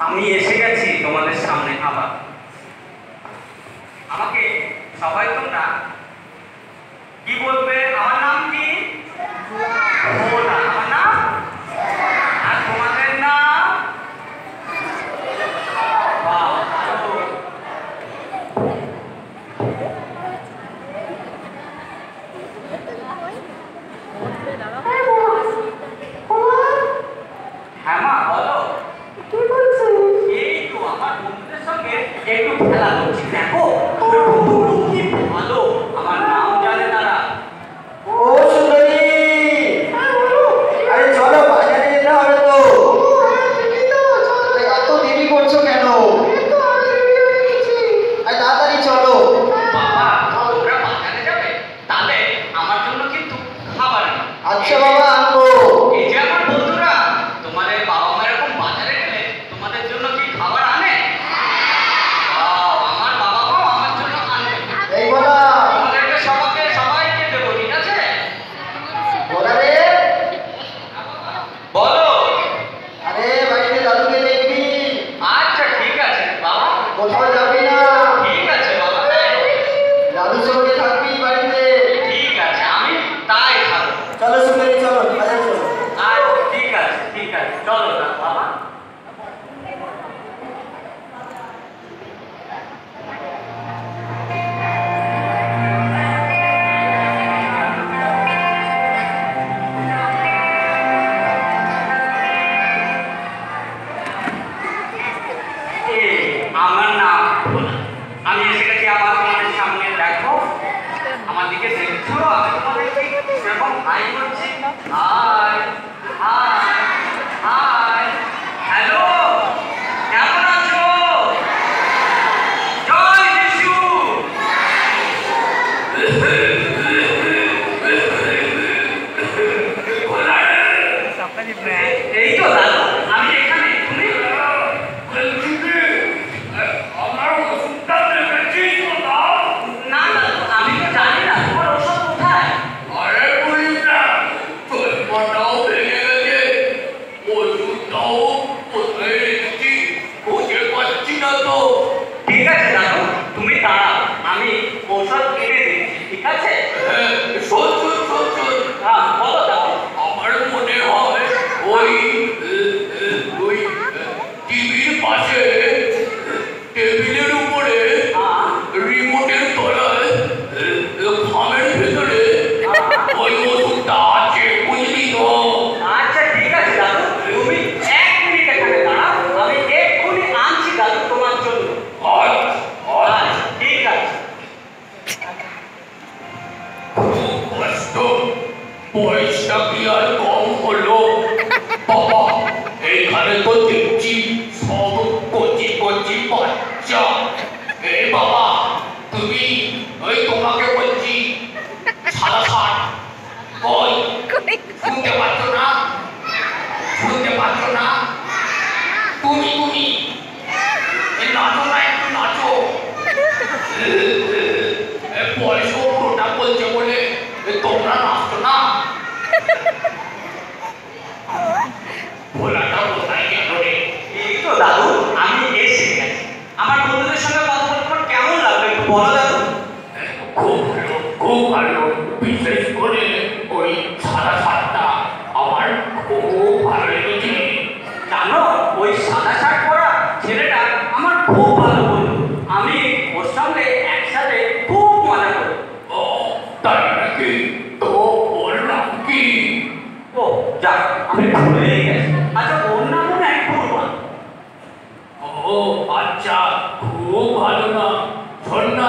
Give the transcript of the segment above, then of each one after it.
আমি এসে গেছি তোমাদের সামনে আবার। আমাকে সবাই তোমরা কি বলবে? আমার নাম কি? আমার নাম चलो सुंदरी चलो अरे चलो ठीक है ठीक है चलो ना बाबा আমার নাম আমি এসে গেছি আমার তোমাদের সামনে দেখো Hi, hi, hi, hello, camera. ঠিক আছে দাদু তুমি দাঁড়াও আমি ঔষধ কিনে দিই ঠিক আছে? হ্যাঁ, শোন শোন শোন শোন। হ্যাঁ, বলো দাদু আমার মনে হয় এইখানে তো দেখছি সব কচি কচি বাচ্চা বাবা তুমি ওই তোমাকে বলছি সাদা খাট কই শুনতে না শুনতে পাচ্ছ না তুমি তুমি নাচো না একটু নাচো পয়সা ওটা বলছে বলে তোমরা নাচো না দাদু, আমি এই গেছি আমার বন্ধুদের সঙ্গে কথা বলতে কেমন লাগল একটু বলো দাদু। খুব ভালো খুব ভালো। বিশেষ করে वो मालूम होना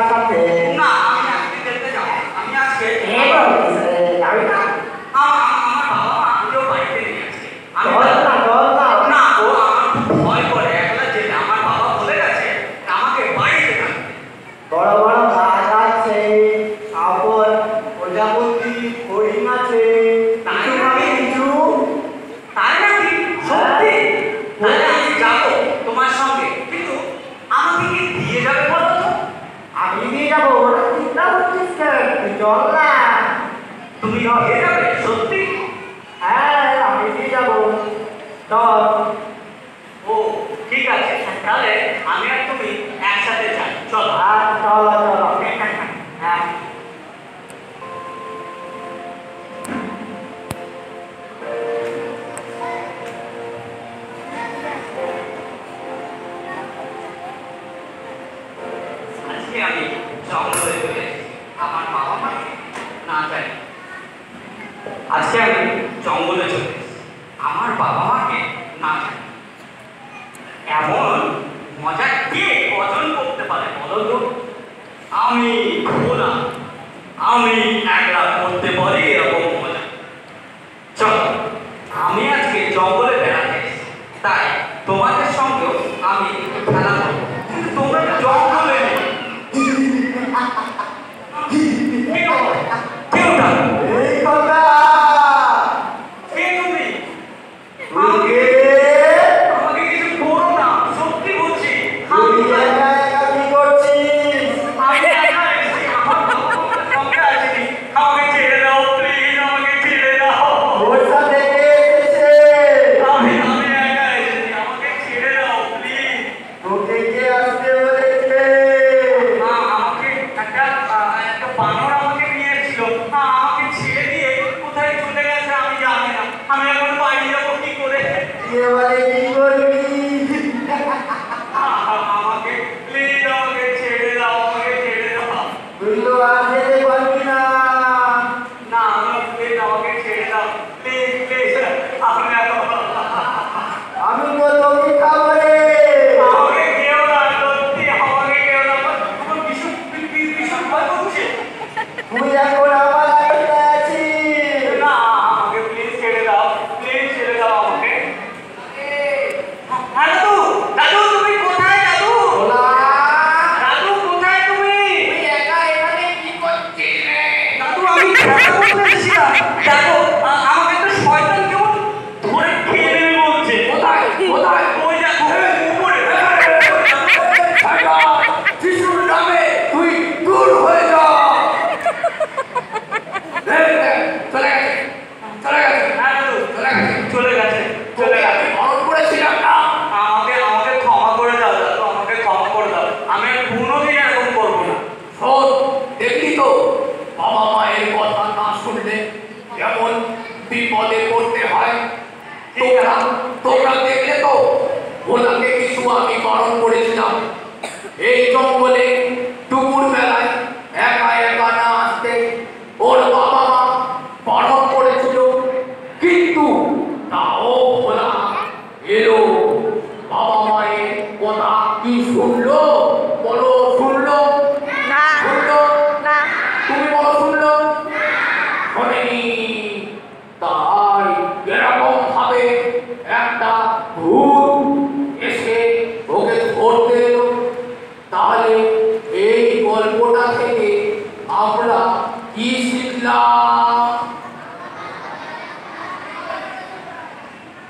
তুমি হয়ে সত্যি হ্যাঁ আমি নিয়ে যাব তো ও ঠিক আছে তাহলে আমি আর তুমি একসাথে যাই চলো চল চল, চলো। আমি ঘুমো আমি একলা করতে পারি এরকম বোনেরা তোমরা দেখলে তো ওনাকে কিছু আমি বরণ করেছিলাম। এই জঙ্গলে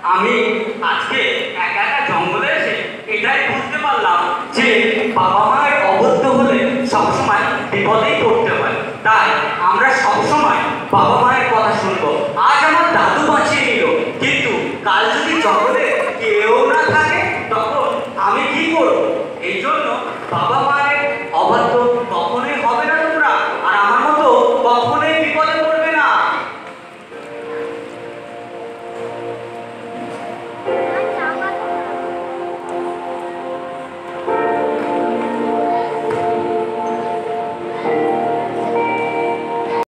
আমি আজকে একা একা জঙ্গলে এসে এটাই বুঝতে পারলাম যে বাবা মায়ের অবদ্ধ হলে সবসময় বিপদেই পড়তে হয়। তাই আমরা সবসময় বাবা মায়ের কথা শুনব। আজ আমার দাদু বাঁচিয়ে নিল। কিন্তু কাল যদি জঙ্গলে কেউ না থাকে, তখন আমি কি করব? এই জন্য বাবা মা